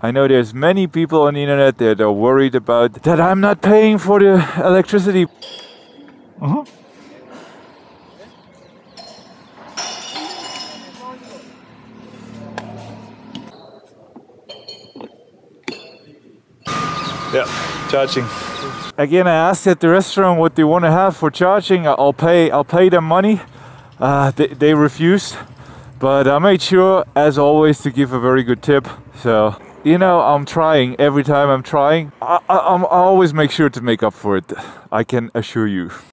I know there's many people on the internet that are worried about that I'm not paying for the electricity. Uh-huh. Yeah, charging. Again, I asked at the restaurant what they want to have for charging. I'll pay. I'll pay them money. Uh, they, they refused, but I made sure, as always, to give a very good tip. So you know, I'm trying every time I'm trying. I, I, I always make sure to make up for it. I can assure you.